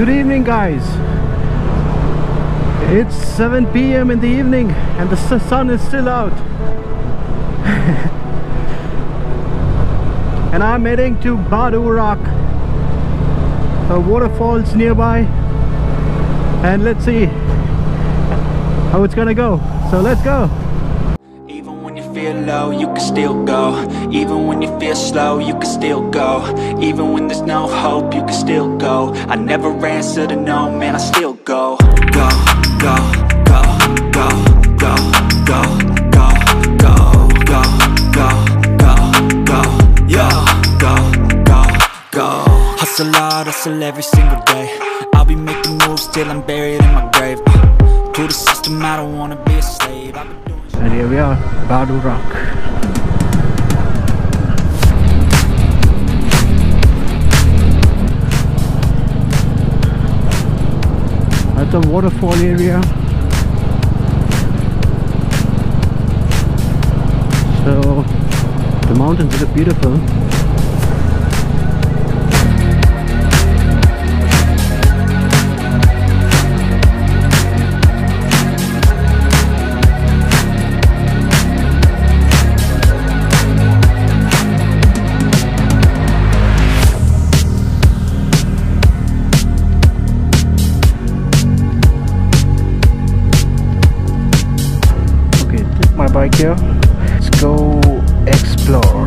Good evening guys. It's 7 p.m. in the evening and the sun is still out. And I'm heading to Bad Urach a waterfalls nearby. And let's see how it's gonna go. So let's go feel low, you can still go Even when you feel slow, you can still go Even when there's no hope, you can still go I never answer to no, man, I still go Go, go, go, go, go, go, go, go, go, go, go, go, go, go, go Hustle hard, hustle every single day I'll be making moves till I'm buried in my grave uh, To the system, I don't wanna be a slave and here we are Bad Urach. That's a waterfall area. So the mountains look beautiful Tokyo. Let's go explore.